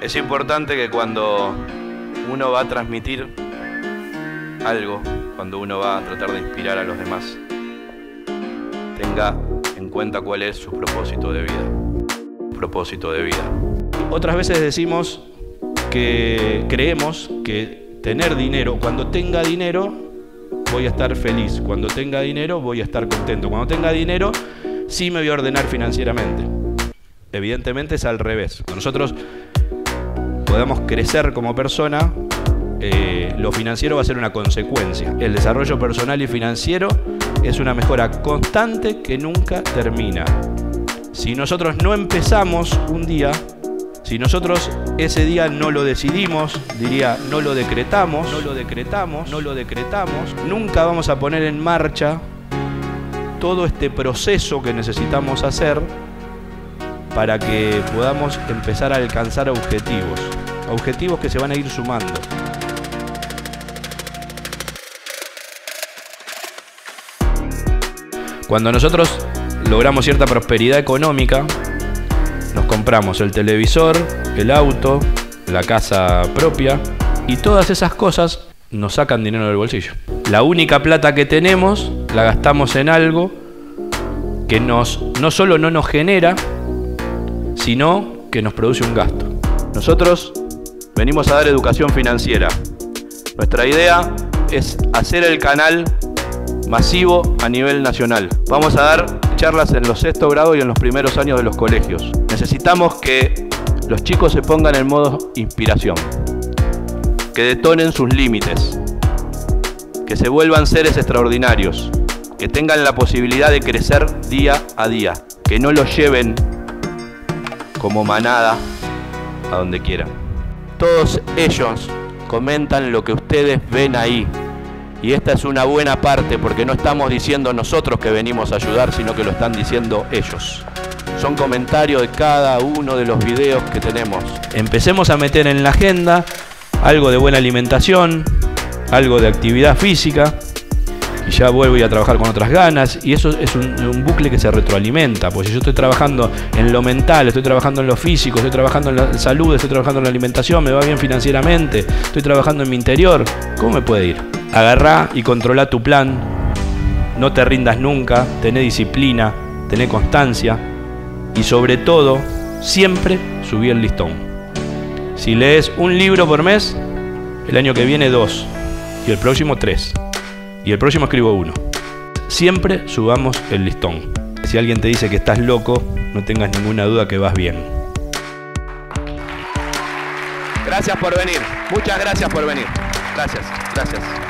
Es importante que cuando uno va a transmitir algo, cuando uno va a tratar de inspirar a los demás, tenga en cuenta cuál es su propósito de vida. Propósito de vida. Otras veces decimos que creemos que tener dinero, cuando tenga dinero, voy a estar feliz. Cuando tenga dinero, voy a estar contento. Cuando tenga dinero, sí me voy a ordenar financieramente. Evidentemente es al revés. Nosotros podamos crecer como persona, eh, lo financiero va a ser una consecuencia. El desarrollo personal y financiero es una mejora constante que nunca termina. Si nosotros no empezamos un día, si nosotros ese día no lo decidimos, diría, no lo decretamos, no lo decretamos, no lo decretamos, nunca vamos a poner en marcha todo este proceso que necesitamos hacer para que podamos empezar a alcanzar objetivos objetivos que se van a ir sumando. Cuando nosotros logramos cierta prosperidad económica, nos compramos el televisor, el auto, la casa propia y todas esas cosas nos sacan dinero del bolsillo. La única plata que tenemos la gastamos en algo que nos, no solo no nos genera, sino que nos produce un gasto. Nosotros venimos a dar educación financiera. Nuestra idea es hacer el canal masivo a nivel nacional. Vamos a dar charlas en los sexto grado y en los primeros años de los colegios. Necesitamos que los chicos se pongan en modo inspiración, que detonen sus límites, que se vuelvan seres extraordinarios, que tengan la posibilidad de crecer día a día, que no los lleven como manada a donde quieran. Todos ellos comentan lo que ustedes ven ahí. Y esta es una buena parte porque no estamos diciendo nosotros que venimos a ayudar, sino que lo están diciendo ellos. Son comentarios de cada uno de los videos que tenemos. Empecemos a meter en la agenda algo de buena alimentación, algo de actividad física, y ya vuelvo a trabajar con otras ganas y eso es un, bucle que se retroalimenta, pues si yo estoy trabajando en lo mental, estoy trabajando en lo físico, estoy trabajando en la salud, estoy trabajando en la alimentación, me va bien financieramente, estoy trabajando en mi interior, ¿cómo me puede ir? Agarrá y controla tu plan, no te rindas nunca, tené disciplina, tené constancia y sobre todo, siempre subí el listón. Si lees un libro por mes, el año que viene dos y el próximo tres y el próximo escribo uno. Siempre subamos el listón. Si alguien te dice que estás loco, no tengas ninguna duda que vas bien. Gracias por venir. Muchas gracias por venir. Gracias, gracias.